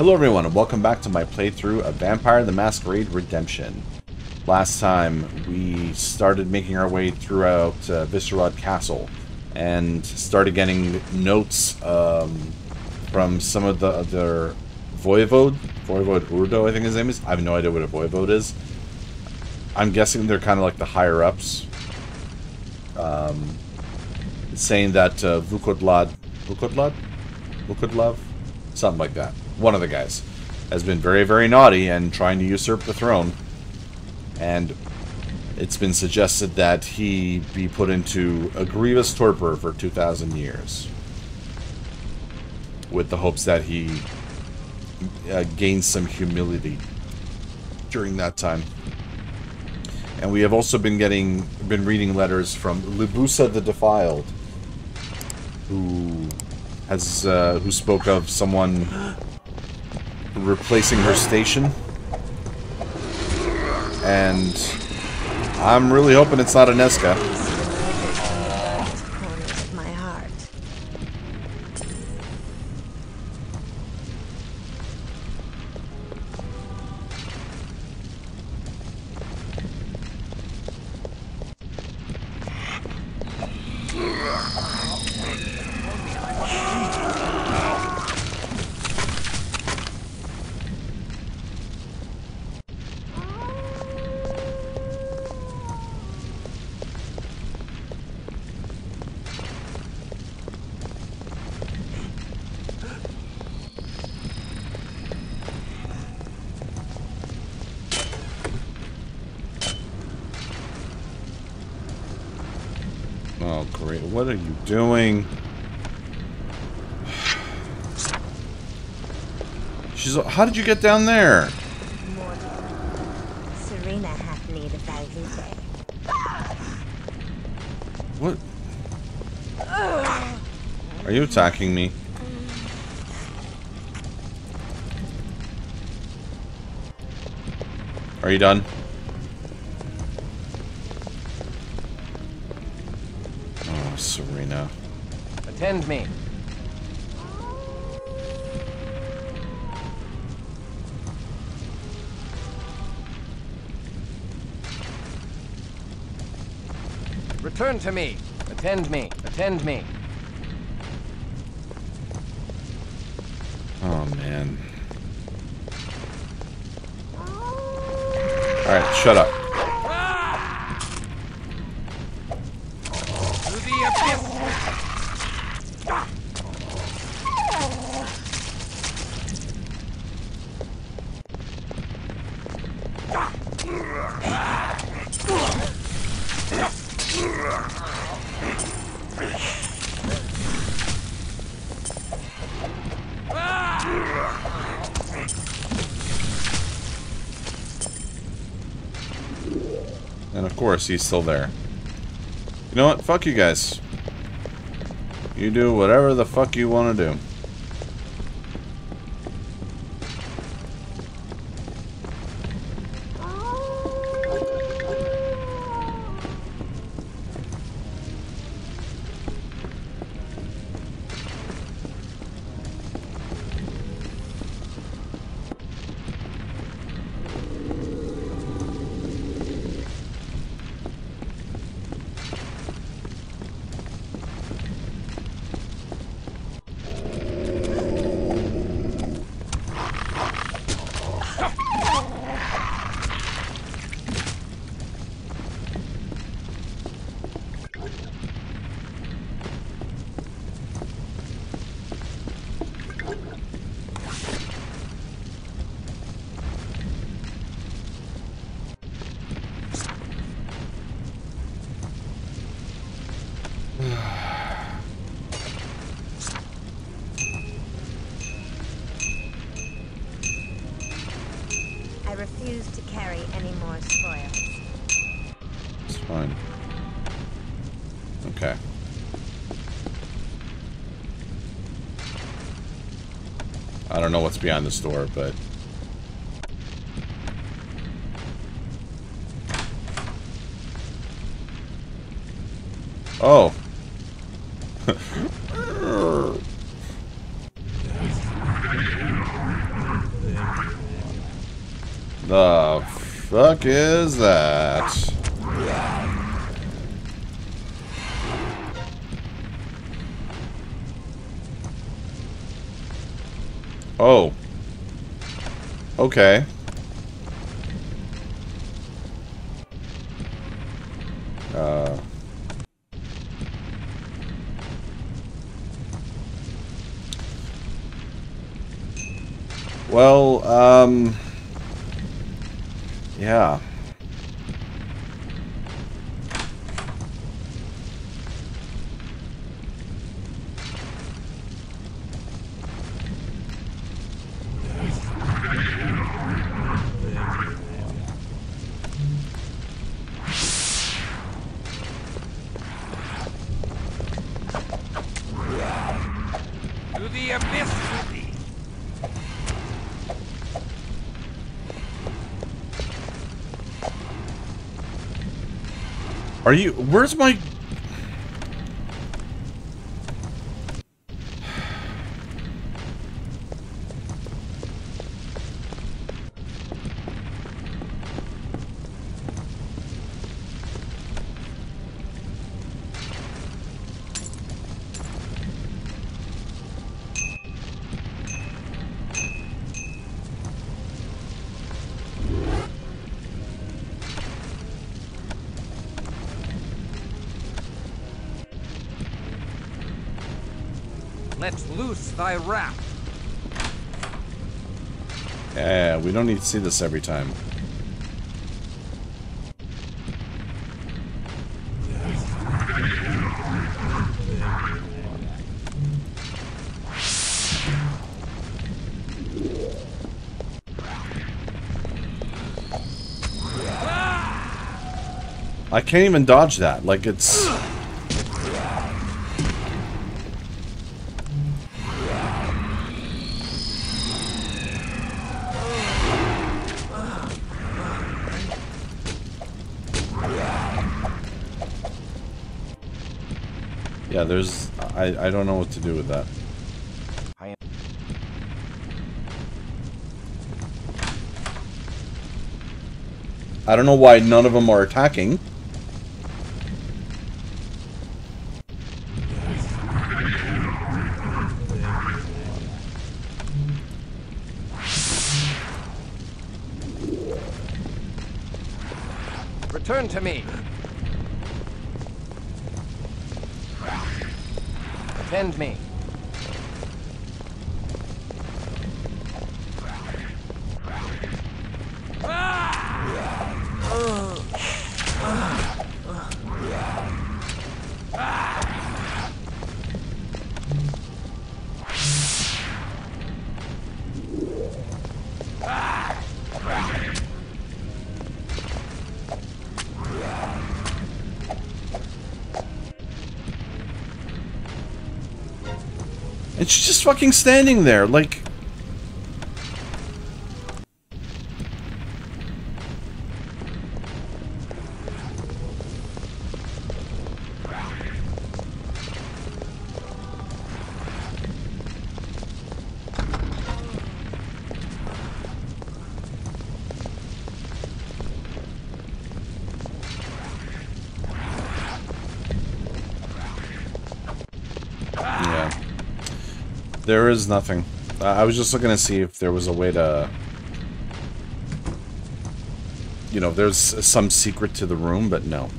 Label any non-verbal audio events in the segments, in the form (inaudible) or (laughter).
Hello everyone and welcome back to my playthrough of Vampire the Masquerade Redemption. Last time we started making our way throughout uh, Vysehrad Castle and started getting notes um, from some of the other Voivode, Voivode Urdo I think his name is. I have no idea what a Voivode is. I'm guessing they're kind of like the higher ups. Um, saying that uh, Vukodlad, Vukodlad? Vukodlav? Something like that. One of the guys has been very, very naughty and trying to usurp the throne. And it's been suggested that he be put into a grievous torpor for 2,000 years. With the hopes that he uh, gains some humility during that time. And we have also been getting, been reading letters from Libusa the Defiled, who has, uh, who spoke of someone replacing her station. And I'm really hoping it's not Anezka. corners What are you doing? She's. How did you get down there? Mortal. Serena hath need of thy vitae. What? Are you attacking me? Are you done? Return to me. Attend me. Attend me. Oh, man. Alright, shut up. He's still there. You know what? Fuck you guys. You do whatever the fuck you want to do. don't know what's behind this door, but... Oh. (laughs) the fuck is that? Oh. Okay. Uh... Well, um... Yeah. Are you... Where's my... Let loose thy wrath! Yeah, we don't need to see this every time. I can't even dodge that. Like, it's... there's... I, I don't know what to do with that. I I don't know why none of them are attacking. Fucking standing there, like... There is nothing. I was just looking to see if there was a way to... You know, there's some secret to the room, but no.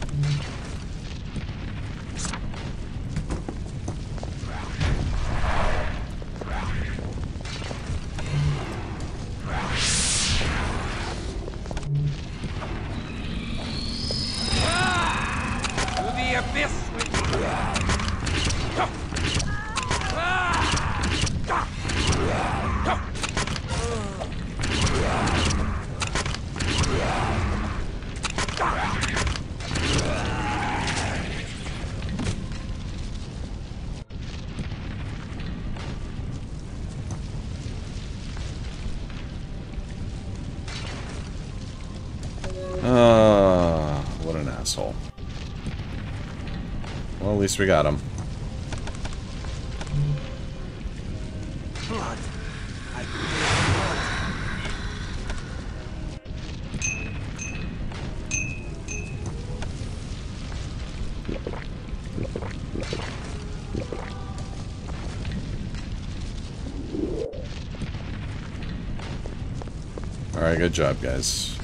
we got him. Blood. I Alright, good job, guys.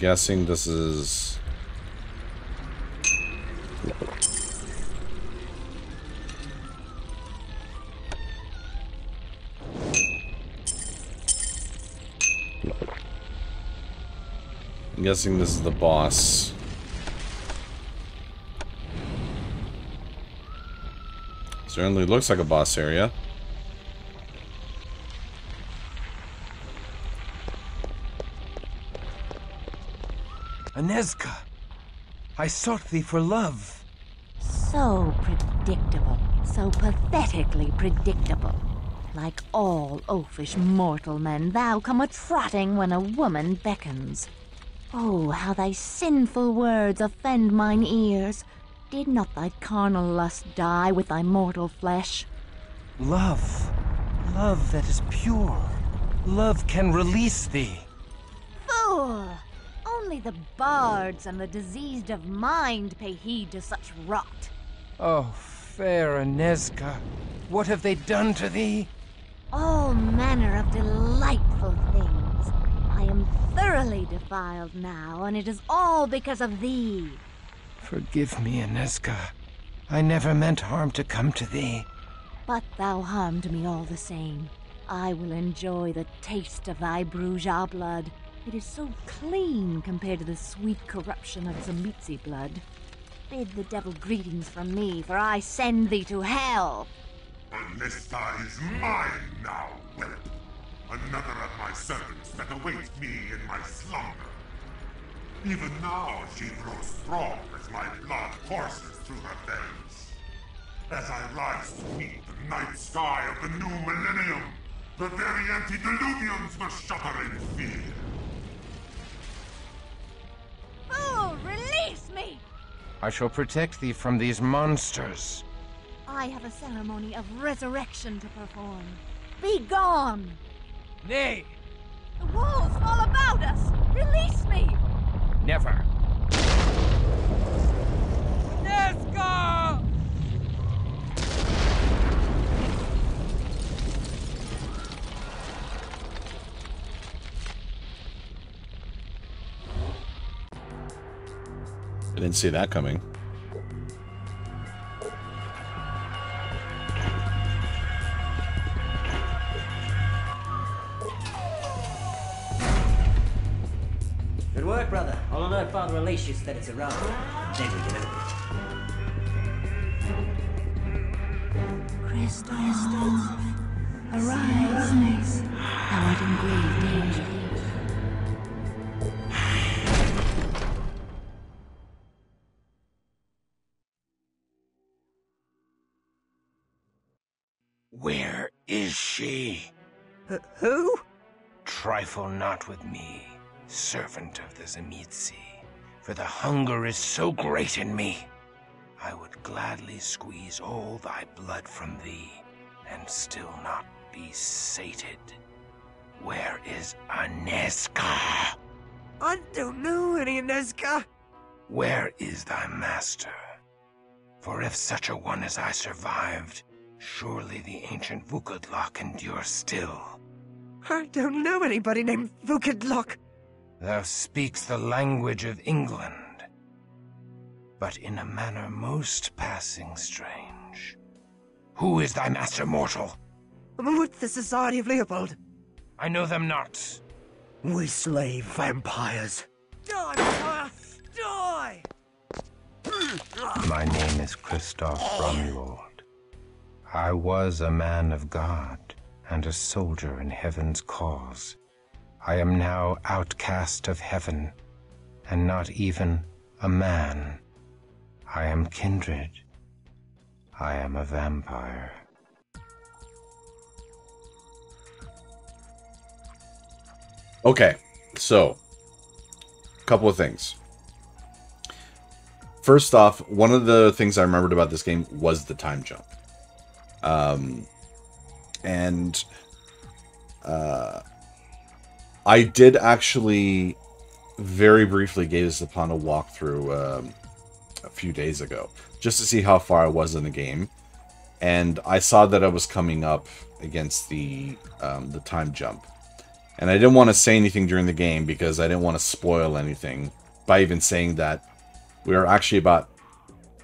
Guessing this is... I'm guessing this is the boss. Certainly looks like a boss area. Anezka, I sought thee for love. So predictable. So pathetically predictable. Like all oafish mortal men, thou come a-trotting when a woman beckons. Oh, how thy sinful words offend mine ears. Did not thy carnal lust die with thy mortal flesh? Love. Love that is pure. Love can release thee. Fool! Only the bards and the diseased of mind pay heed to such rot. Oh, fair Anezka, what have they done to thee? All manner of delightful things. I am thoroughly defiled now, and it is all because of thee. Forgive me, Anezka. I never meant harm to come to thee. But thou harmed me all the same. I will enjoy the taste of thy Brujah blood. It is so clean compared to the sweet corruption of Tzimisce blood. Bid the devil greetings from me, for I send thee to hell. Anezka is mine now, whelp. Another of my servants that awaits me in my slumber. Even now she grows strong as my blood courses through her veins. As I rise to meet the night sky of the new millennium, the very antediluvians must shudder in fear. I shall protect thee from these monsters. I have a ceremony of resurrection to perform. Be gone! Nay, The wolves all about us! Release me! never. Anezka! Didn't see that coming. Good work, brother. I'll alert Father Alatius that it's around. Then we get over Christof, arise. Thou art in grave danger. Trifle not with me, servant of the Tzimisce, for the hunger is so great in me. I would gladly squeeze all thy blood from thee, and still not be sated. Where is Anezka? I don't know any Anezka. Where is thy master? For if such a one as I survived, surely the ancient Vukodlak endures still. I don't know anybody named Vukodlak. Thou speaks the language of England, but in a manner most passing strange. Who is thy master mortal? I'm with the Society of Leopold. I know them not. We slay vampires. Die, vampire! Die! My name is Christof Romuald. I was a man of God and a soldier in heaven's cause. I am now outcast of heaven, and not even a man. I am kindred. I am a vampire. Okay, so a couple of things. first off, one of the things I remembered about this game was the time jump. Um, and uh, I did actually very briefly gaze upon a walkthrough um, a few days ago, just to see how far I was in the game, and I saw that I was coming up against the um, the time jump, and I didn't want to say anything during the game because I didn't want to spoil anything by even saying that we are actually about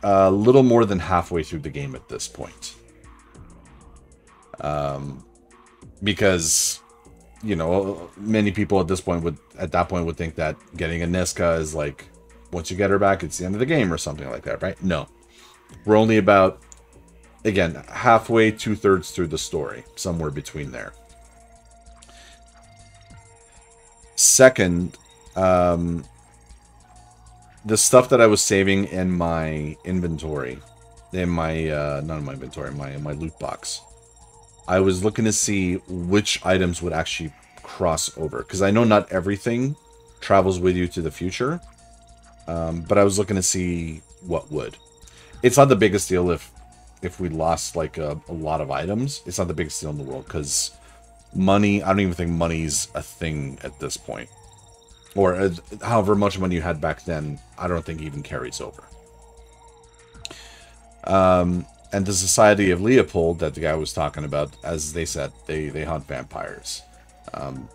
a little more than halfway through the game at this point. Um, because you know, many people at this point would, at that point, would think that getting Anezka is like, once you get her back, it's the end of the game or something like that, right? No. We're only about, again, halfway, two thirds through the story, somewhere between there. Second, um, the stuff that I was saving in my inventory, in my, uh, not in my inventory, my, my loot box I was looking to see which items would actually cross over. Because I know not everything travels with you to the future. Um, but I was looking to see what would. It's not the biggest deal if if we lost like a, a lot of items. It's not the biggest deal in the world because money, I don't even think money's a thing at this point. Or uh, however much money you had back then, I don't think even carries over. Um, and the Society of Leopold that the guy was talking about, as they said, they, they hunt vampires. Um,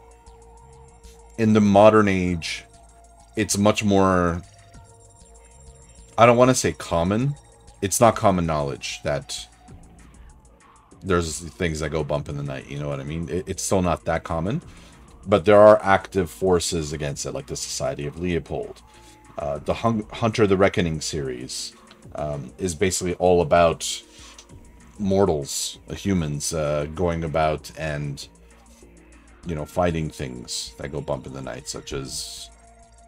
in the modern age, it's much more. I don't want to say common. It's not common knowledge that there's things that go bump in the night. You know what I mean? It, it's still not that common, but there are active forces against it, like the Society of Leopold. Uh, the Hun Hunter the Reckoning series um, is basically all about mortals, uh, humans, uh, going about and, you know, fighting things that go bump in the night, such as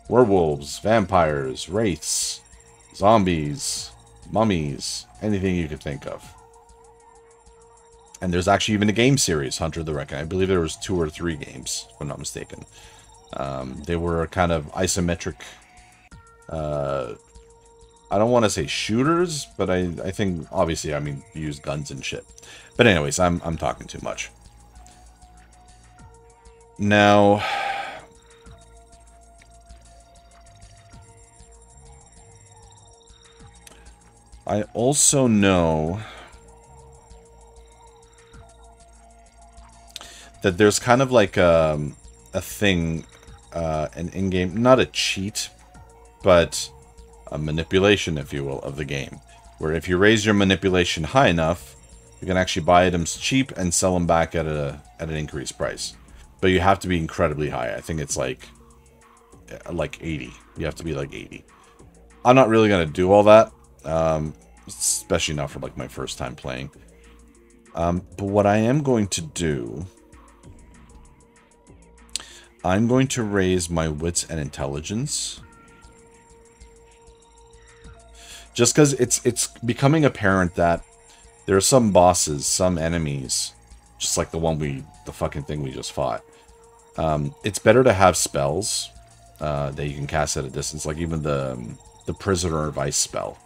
werewolves, vampires, wraiths, zombies, mummies, anything you could think of. And there's actually even a game series, Hunter the Reckoning. I believe there was two or three games, if I'm not mistaken. Um, they were kind of isometric uh, I don't want to say shooters, but I, I think obviously I mean use guns and shit. But anyways, I'm I'm talking too much. Now I also know that there's kind of like a, um, a thing, uh, an in-game, not a cheat, but a manipulation, if you will, of the game. Where if you raise your manipulation high enough, you can actually buy items cheap and sell them back at a at an increased price. But you have to be incredibly high. I think it's like like 80. You have to be like 80. I'm not really going to do all that, um, especially not for like my first time playing. Um, but what I am going to do, I'm going to raise my wits and intelligence just because it's it's becoming apparent that there are some bosses, some enemies, just like the one we, the fucking thing we just fought. Um, it's better to have spells uh, that you can cast at a distance, like even the um, the Prisoner of Ice spell,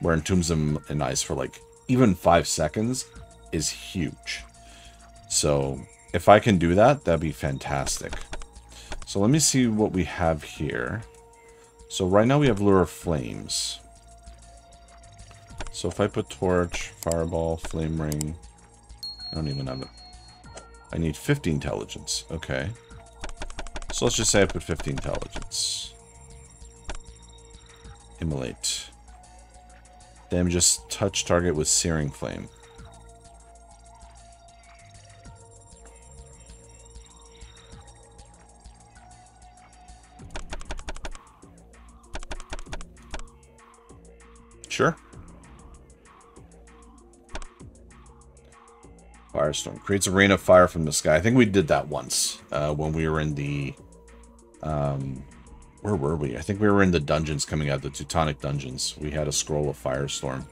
where entombs them in ice for like even five seconds is huge. So if I can do that, that'd be fantastic. So let me see what we have here. So right now we have Lure of Flames. So if I put torch, fireball, flame ring, I don't even have it. I need 50 intelligence. Okay. So let's just say I put 50 intelligence. Immolate. Damages touch target with searing flame. Sure. Firestorm. Creates a rain of fire from the sky. I think we did that once uh, when we were in the... Um, where were we? I think we were in the dungeons coming out, the Teutonic dungeons. We had a scroll of Firestorm.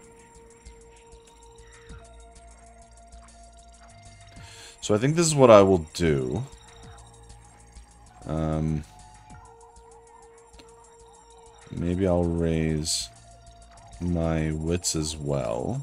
So I think this is what I will do. Um, maybe I'll raise... my wits as well.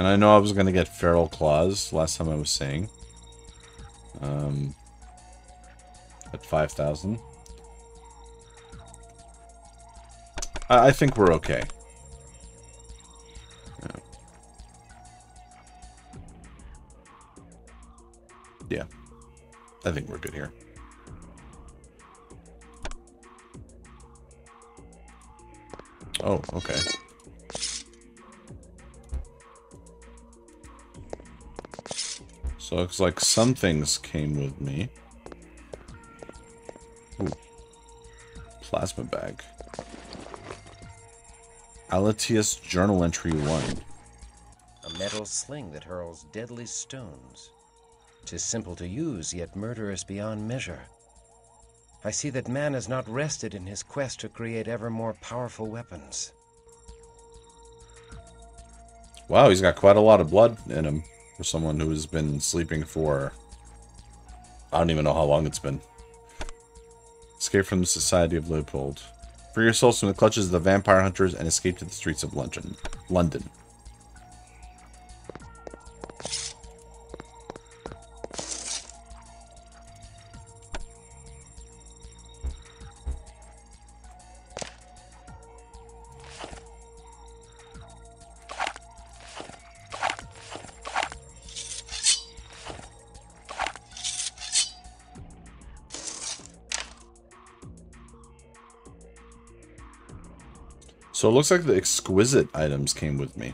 And I know I was going to get Feral Claws last time I was saying. Um, at 5,000. I, I think we're okay. Looks like some things came with me. Ooh. Plasma bag. Aletius Journal Entry 1. A metal sling that hurls deadly stones. Tis simple to use, yet murderous beyond measure. I see that man has not rested in his quest to create ever more powerful weapons. Wow, he's got quite a lot of blood in him for someone who's been sleeping for... I don't even know how long it's been. Escape from the Society of Leopold. Free yourselves from the clutches of the vampire hunters and escape to the streets of London. London. So it looks like the exquisite items came with me.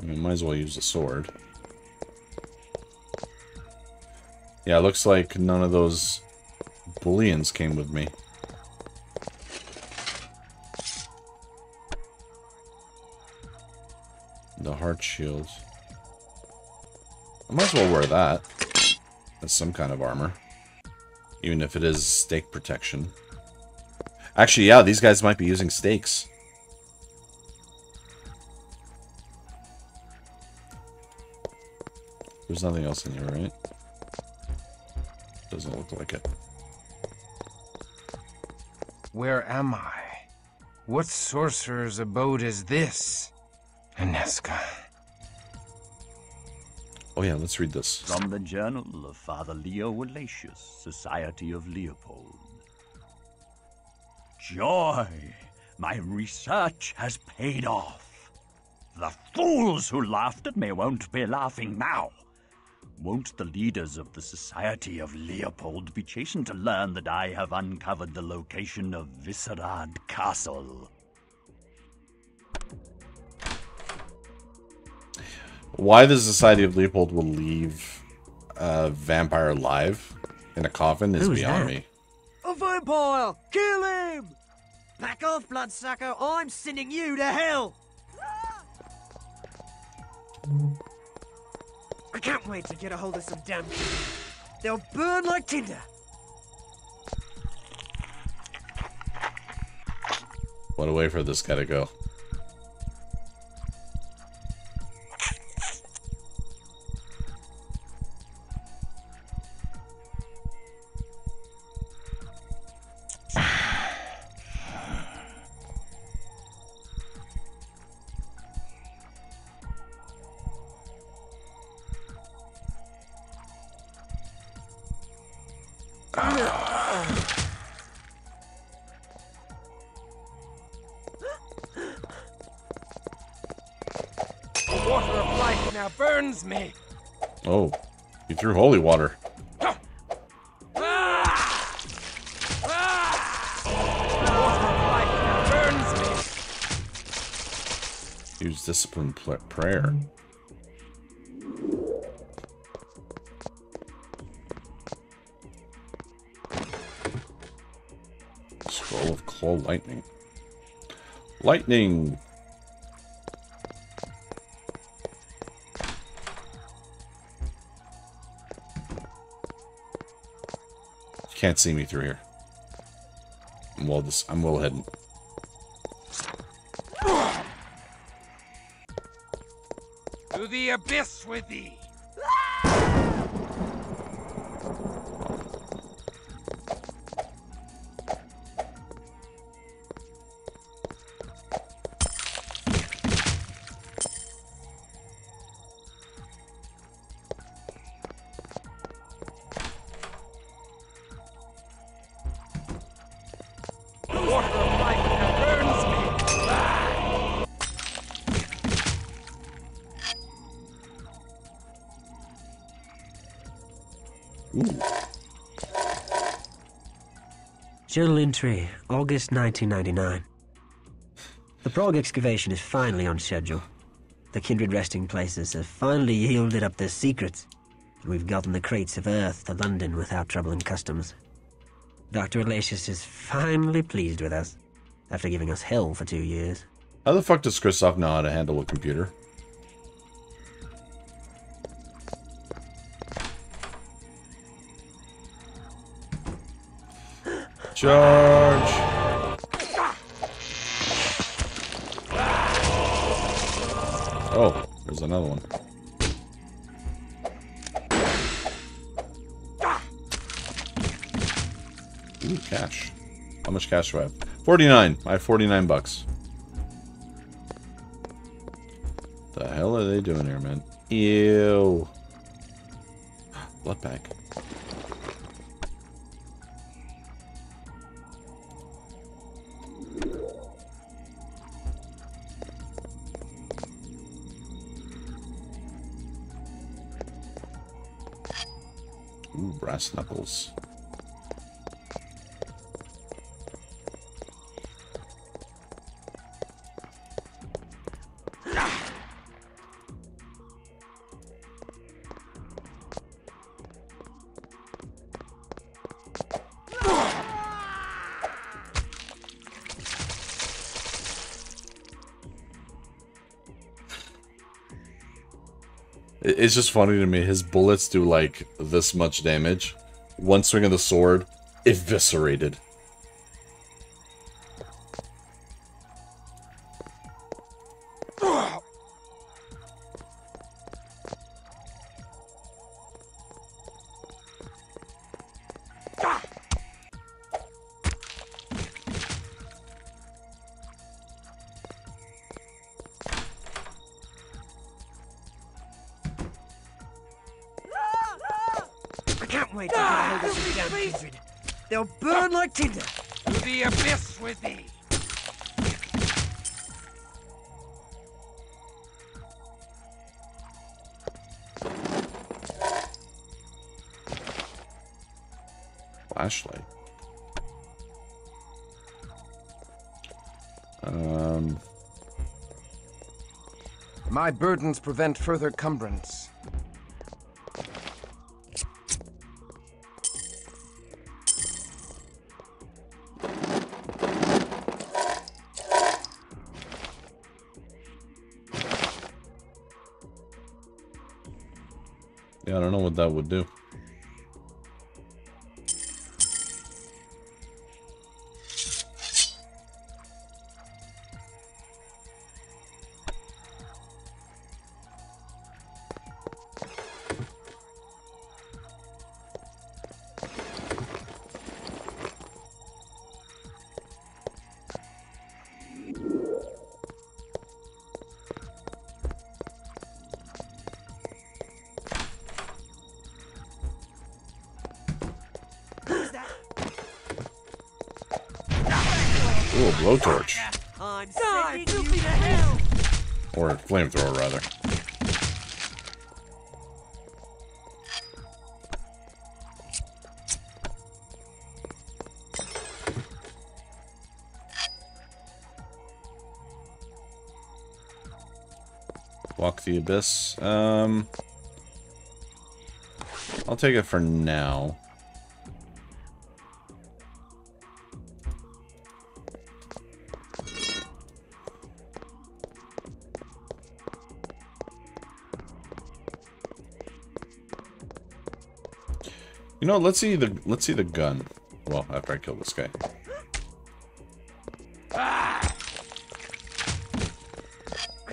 I mean, might as well use the sword. Yeah, it looks like none of those bullions came with me. The heart shield. I might as well wear that. As some kind of armor. Even if it is stake protection. Actually, yeah, these guys might be using stakes. There's nothing else in here, right? Doesn't look like it. Where am I? What sorcerer's abode is this? Anezka. Oh yeah, let's read this. From the Journal of Father Leo Walatius, Society of Leopold. Joy! My research has paid off. The fools who laughed at me won't be laughing now. Won't the leaders of the Society of Leopold be chastened to learn that I have uncovered the location of Vysehrad Castle? Why the Society of Leopold will leave a vampire alive in a coffin is Who's beyond that? me. A vampire! Kill him! Back off, bloodsucker! I'm sending you to hell! I can't wait to get a hold of some damn. They'll burn like tinder. What a way for this guy to go. Lightning! You can't see me through here. I'm well, just, I'm well hidden. To the abyss with thee! Journal entry, August 1999. The Prague excavation is finally on schedule. The kindred resting places have finally yielded up their secrets, and we've gotten the crates of earth to London without troubling customs. Dr. Alatius is finally pleased with us, after giving us hell for two years. How the fuck does Christof know how to handle a computer? Charge! Oh, there's another one. Ooh, cash. How much cash do I have? 49. I have 49 bucks. The hell are they doing here, man? Ew. Blood bag. Ooh, It's just funny to me. His bullets do like this much damage. One swing of the sword, eviscerated. I can't wait to get a hold of some damn kindred. They'll burn like tinder. To the abyss with thee! Flashlight. Um, My burdens prevent further cumbrance. That would do. A blowtorch. Or a flamethrower, rather. Walk the abyss. Um, I'll take it for now. You know, let's see the let's see the gun. Well, after I kill this guy. I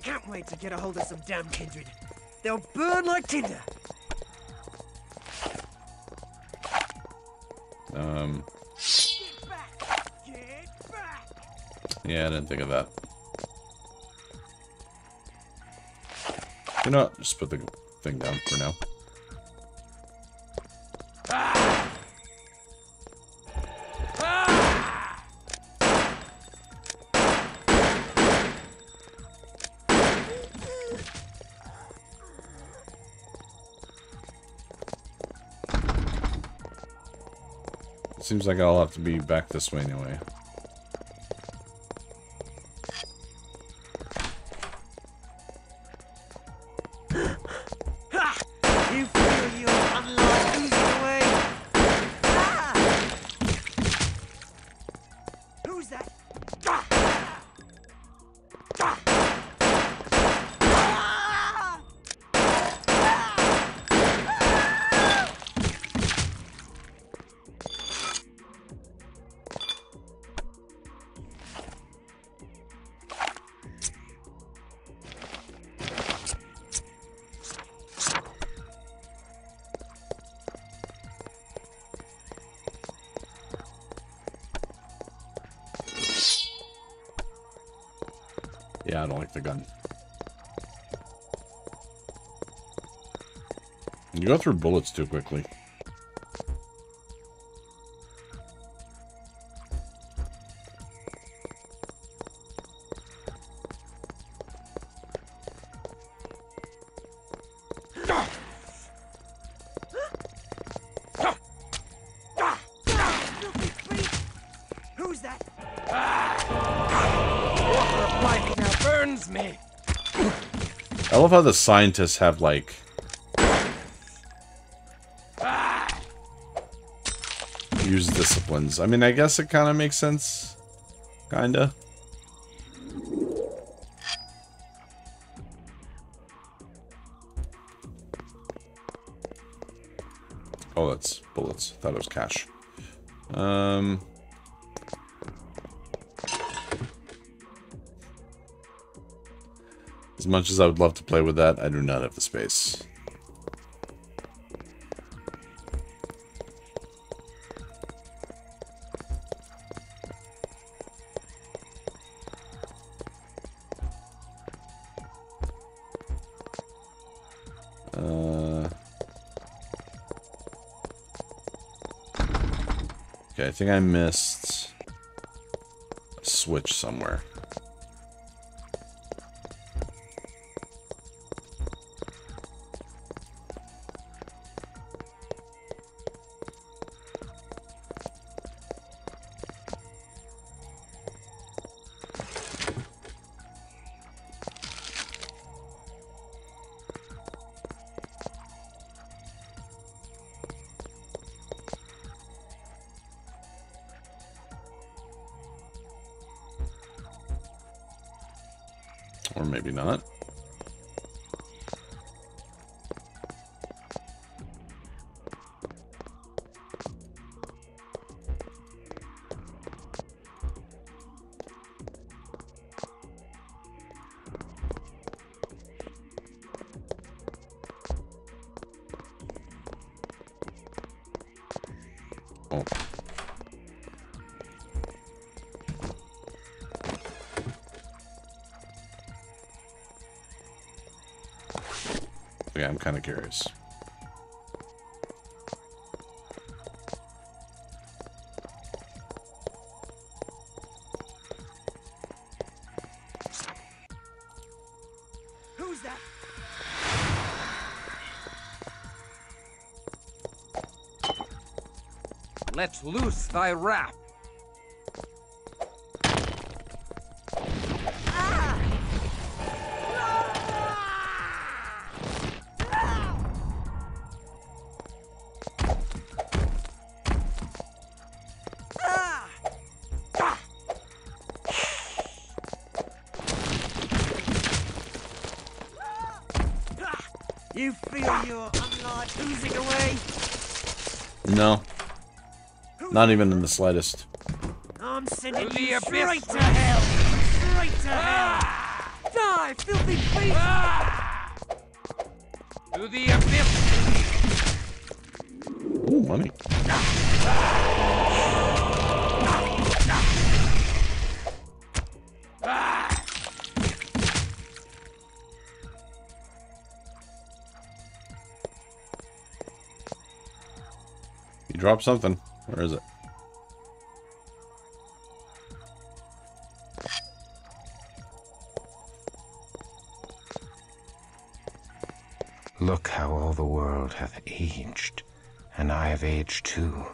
can't wait to get a hold of some damn kindred. They'll burn like tinder. Um, Get back! Get back! yeah, I didn't think of that. You know? Just put the thing down for now. Seems like I'll have to be back this way anyway. Yeah, I don't like the gun. You go through bullets too quickly. How the scientists have like use disciplines. I mean, I guess it kind of makes sense, kinda. Much as I would love to play with that, I do not have the space. Uh, okay, I think I missed a switch somewhere. Okay, I'm kind of curious. Let loose thy wrath. Not even in the slightest. I'm sending the you straight to hell! Straight to hell! Die, filthy beast! Ah! To the abyss! Ooh, money. You dropped something. Where is it? Look how all the world hath aged, and I have aged too.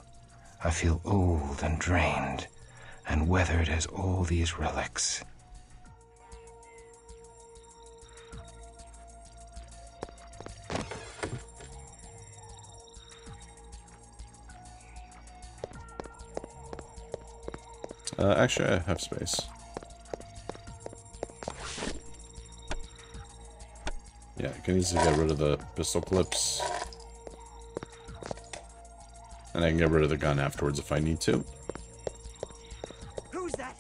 I feel old and drained, and weathered as all these relics. Uh, actually, I have space. Yeah, I can easily get rid of the pistol clips. And I can get rid of the gun afterwards if I need to. Who's that?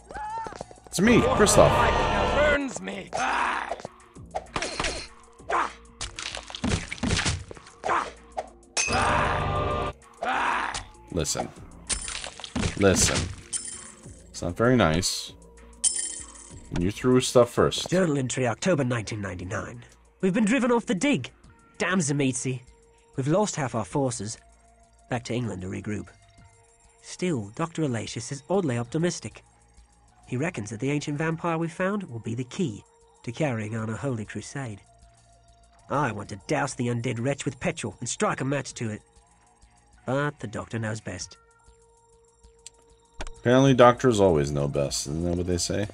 It's me, Christof. Burns me! Ah! Listen. Listen. It's not very nice. And you threw stuff first. Journal entry October 1999. We've been driven off the dig. Damn Tzimisce. We've lost half our forces. Back to England to regroup. Still, Dr. Alatius is oddly optimistic. He reckons that the ancient vampire we found will be the key to carrying on a holy crusade. I want to douse the undead wretch with petrol and strike a match to it. But the doctor knows best. Apparently doctors always know best, isn't that what they say?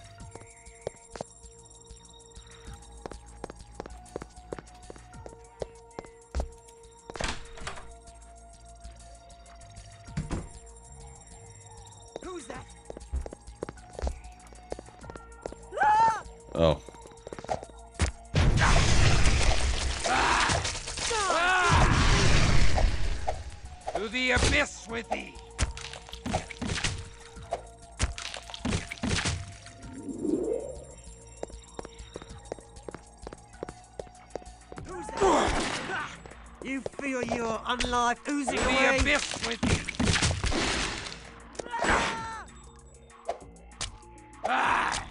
Back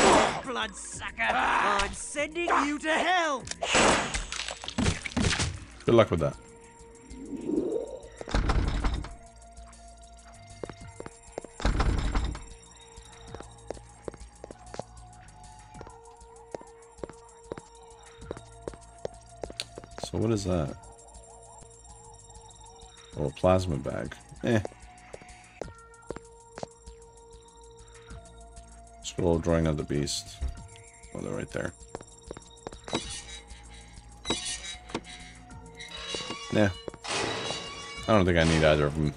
off, bloodsucker! I'm sending you to hell! Good luck with that. So what is that? Oh, a plasma bag. Eh. Scroll drawing of the beast. Oh, they're right there. Yeah. I don't think I need either of them.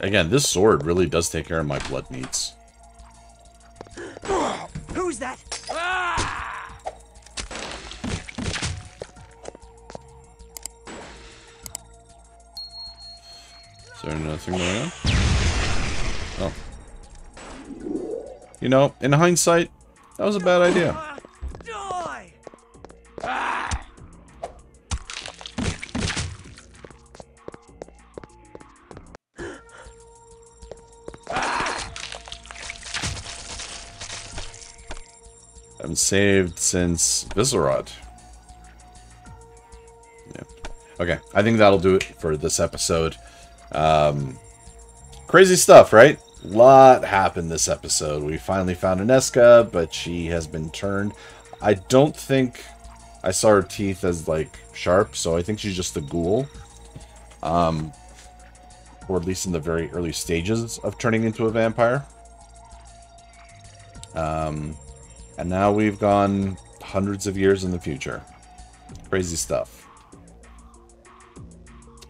Again, this sword really does take care of my blood needs. Nothing going on? Oh. You know, in hindsight, that was a bad idea. Haven't saved since Vysehrad. Yeah. Okay, I think that'll do it for this episode. Um, crazy stuff, right? Lot happened this episode. We finally found Anezka, but she has been turned. I don't think I saw her teeth as like sharp, so I think she's just a ghoul. Um, or at least in the very early stages of turning into a vampire. Um, and now we've gone hundreds of years in the future. Crazy stuff.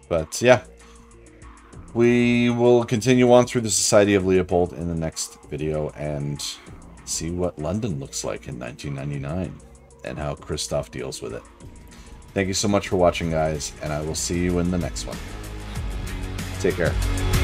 But yeah. We will continue on through the Society of Leopold in the next video and see what London looks like in 1999 and how Christof deals with it. Thank you so much for watching, guys, and I will see you in the next one. Take care.